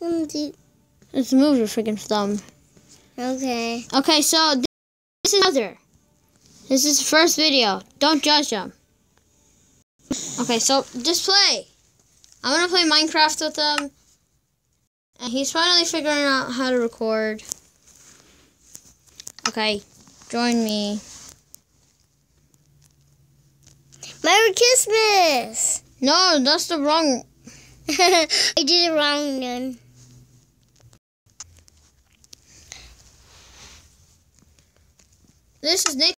Let's move your freaking thumb. Okay. Okay, so th- this is another. This is the first video. Don't judge them. Okay, so just play. I'm gonna play Minecraft with him. And he's finally figuring out how to record. Okay, join me. Merry Christmas! No, that's the wrong. I did it wrong then. This is Nathan.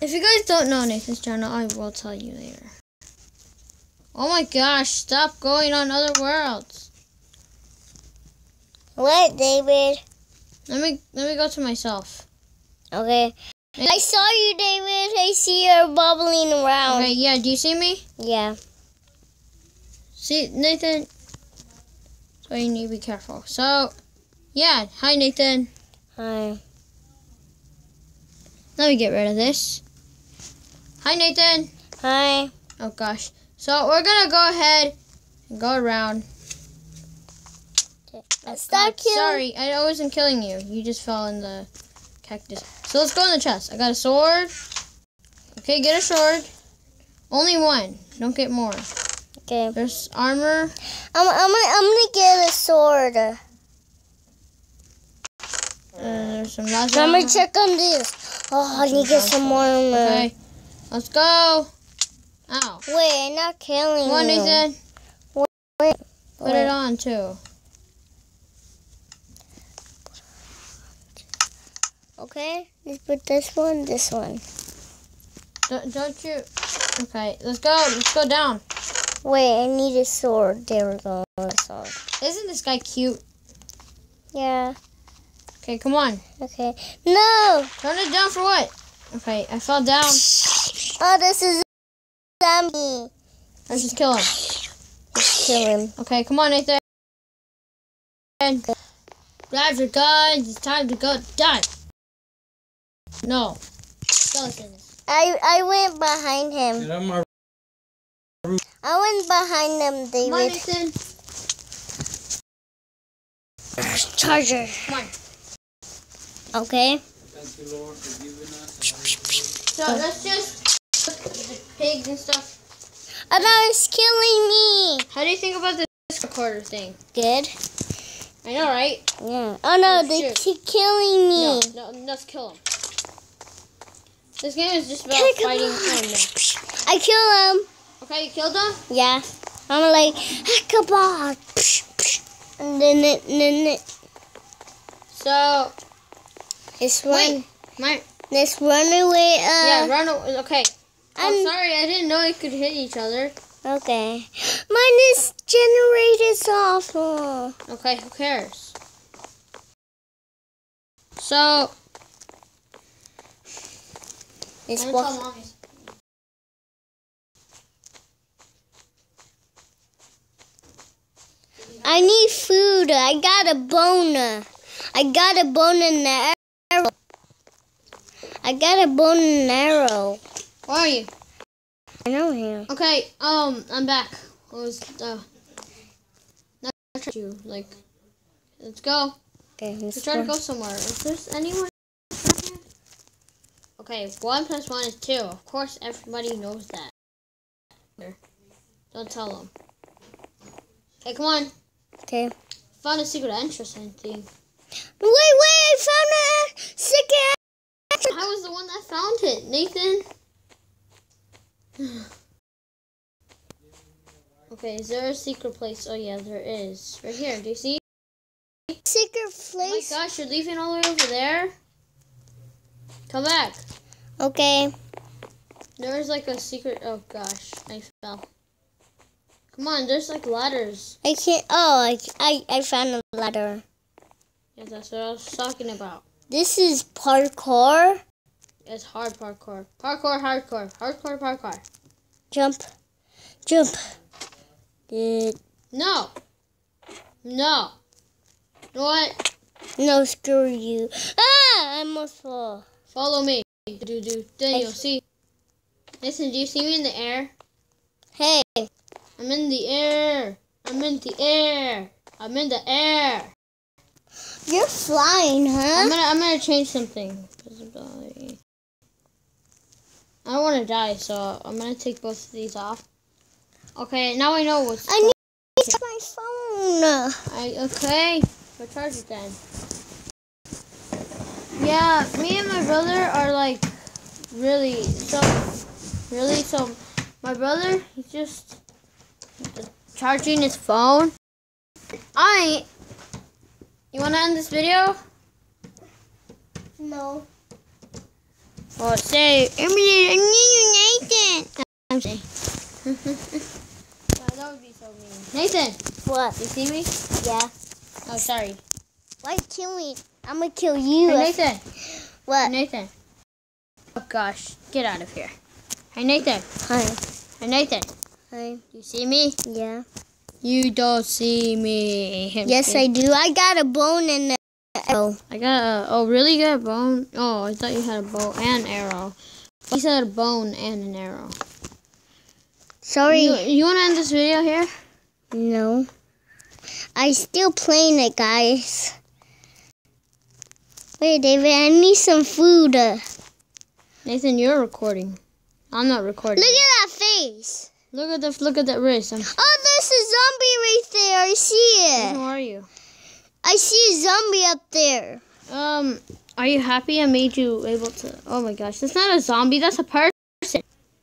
If you guys don't know Nathan's channel, I will tell you later. Oh my gosh, stop going on other worlds. What, David? Let me let me go to myself. Okay. I saw you, David. I see you bubbling around. Okay, yeah, do you see me? Yeah. See Nathan? So you need to be careful. So yeah, hi Nathan. Hi. Let me get rid of this. Hi Nathan. Hi. Oh gosh. So we're gonna go ahead and go around. Stop God, killing. Sorry, I wasn't killing you. You just fell in the cactus. So let's go in the chest. I got a sword. Okay, get a sword. Only one. Don't get more. Okay. There's armor. I'm, I'm, gonna, I'm gonna get a sword. Uh, there's some of Let me check on this. Oh, I need to get some more. armor. Okay, let's go. Ow. Wait, I'm not killing Come on, you. Nathan. Wait. wait. Put it on too. Okay, let's put this one, this one. Don't, don't you? Okay, let's go. Let's go down. Wait, I need a sword. There we go. A sword. Isn't this guy cute? Yeah. Okay, come on. Okay. No. Turn it down for what? Okay, I fell down. Oh, this is a zombie. Let's just kill him. Let's kill him. Okay, come on, Nathan. Grab your guns. It's time to go die. No. Skeletons. I I went behind him. Get on my I went behind them, Come on, David. Nathan. Charger. Come on. Okay. Thank you, Lord, for giving us. So let's just the pigs and stuff. Oh no, it's killing me. How do you think about this recorder thing? Good. I know, right? Yeah. Oh no, Oh, they shoot. keep killing me. No, no, let's kill him. This game is just about Kill fighting. Oh, I kill him. Okay, you killed him? Yeah. I'm like, come on. And then it, then it, So, it's run. wait. My, Let's run away. Uh, yeah, run away. Okay. I'm I'm- sorry, I didn't know you could hit each other. Okay. Mine is generated awful. Okay, who cares? So, It's what? I need food. I got a bone. I got a bone in arrow. I got a bone and an arrow. Where are you? I know him. Okay, um, I'm back. What was the... Not you, like... Let's go. Okay, Let's try to go. somewhere. Is there anyone? Okay, one plus one is two. Of course, everybody knows that. Don't tell them. Okay, come on. Okay. Found a secret entrance, I think. Wait, wait! I found a second. I was the one that found it, Nathan. okay, is there a secret place? Oh yeah, there is. Right here. Do you see? Secret place? Oh my gosh, you're leaving all the way over there. Come back. Okay. There's like a secret. Oh gosh, I fell. Come on, there's like ladders. I can't. Oh, I, I, I found a ladder. Yeah, that's what I was talking about. This is parkour. It's hard parkour. Parkour, hardcore. Hardcore, parkour. Jump. Jump. Did No. No. You know what? no screw you. Ah! I almost fall. Follow me. Do do. Then you'll see. Listen, do you see me in the air? Hey. I'm in the air. I'm in the air. I'm in the air. You're flying, huh? I'm gonna I'm gonna change something. Visibility. I don't want to die, so I'm gonna take both of these off. Okay, now I know what's. I need to my phone. I okay. Go charge it then. Yeah, me and my brother are like really so really so. My brother he's just charging his phone. I. You wanna end this video? No. Or say, Emily, I need you, Nathan. I'm saying. wow, that would be so mean. Nathan, What? you see me? Yeah. Oh, sorry. Why kill me? I'm gonna kill you. Hey, Nathan. What? Nathan. Oh, gosh. Get out of here. Hey, Nathan. Hi. Hey, Nathan. Hi. You see me? Yeah. You don't see me. Yes, I do. I got a bone in the arrow. I got a, oh, really good bone? Oh, I thought you had a bow and arrow. You said a bone and an arrow. Sorry. You, you want to end this video here? No. I still playing it, guys. Wait, David, I need some food. Nathan, you're recording. I'm not recording. Look at that face. Look at the look at that wrist. I'm, Oh, a zombie right there. I see it. where are you? I see a zombie up there. Um, are you happy I made you able to? Oh my gosh, that's not a zombie. That's a person.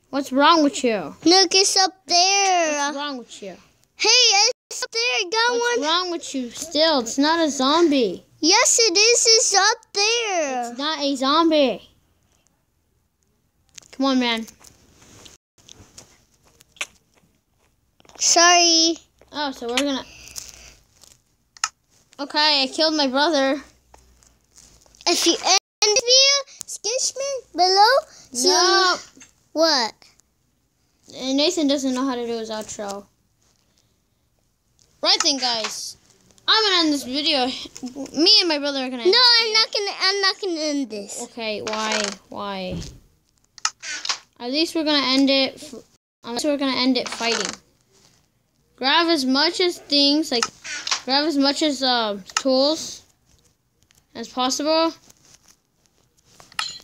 What's wrong with you? Look, it's up there. What's wrong with you? Hey, it's up there. Got What's one. wrong with you? Still, it's not a zombie. Yes, it is. It's up there. It's not a zombie. Come on, man. Sorry. Oh, so we're gonna. Okay, I killed my brother. If you end the video, sketch me below. So- No, What? And Nathan doesn't know how to do his outro. Right then, guys. I'm gonna end this video. Me and my brother are gonna. No, I'm not gonna. I'm not gonna end this. Okay, why? Why? At least we're gonna end it. F- unless we're gonna end it fighting. Grab as much as things like, grab as much as uh, tools as possible.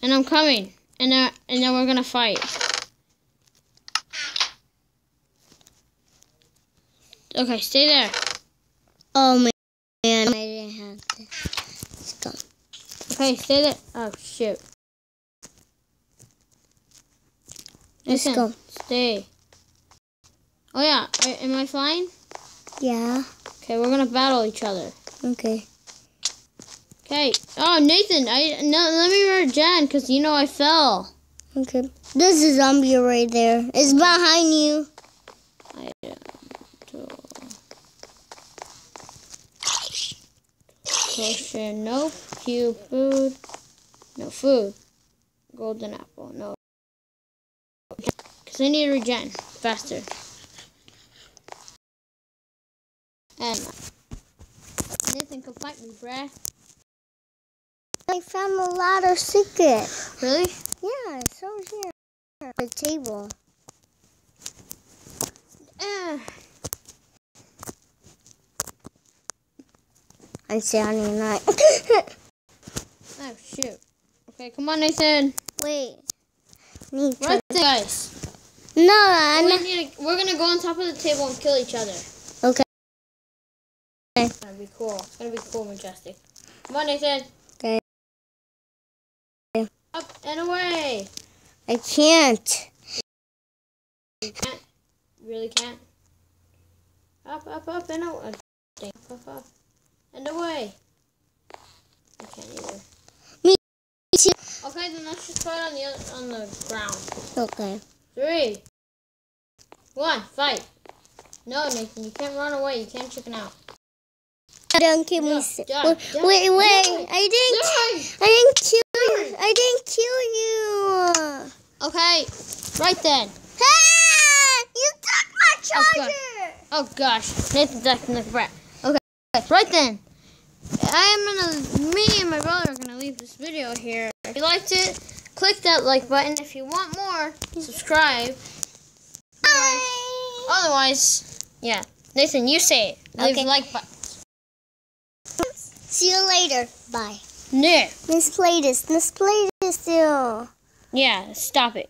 And I'm coming. And then and then we're gonna fight. Okay, stay there. Oh man, I didn't have to. Let's go. Okay, stay there. Oh shoot. Let's go. Stay. Oh yeah, are, am I flying? Yeah. Okay, we're gonna battle each other. Okay. Okay. Oh Nathan, I no, let me regen because you know I fell. Okay. There's a zombie right there. It's behind you. I, uh, to- Potion, nope. Cube, food, no food. Golden apple, no. Because I need to regen faster. And Fight me, bruh. I found a lot of secrets. Really? Yeah, it's over here. The table. Uh, I'm sounding like. oh shoot. Okay, come on, Nathan. Wait. Need to- Right guys. No, I'm we need to, we're gonna go on top of the table and kill each other. Okay. It's gonna be cool. It's gonna be cool, majestic. Come on, Nathan. Okay. Up and away. I can't. You can't. You really can't. Up, up, up and away. Up, up, up. And away. I can't either. Me too. Okay, then let's just fight on the other, on the ground. Okay. Three. One. Fight. No, Nathan, you can't run away. You can't chicken out. Don't kill me. Yeah, yeah, wait, wait. Yeah. I didn't. I didn't kill you. I didn't kill you. Okay. Right then. Hey, You took my Oh, God. charger. Oh gosh, Nathan's acting like a brat. Okay, right then. I am gonna, me and my brother are gonna leave this video here. If you liked it, click that like button. If you want more, subscribe. Bye. Otherwise, yeah. Nathan, you say it. Leave Okay. like button. See you later. Bye. No. Let's play this. Let's play this still. Yeah, stop it.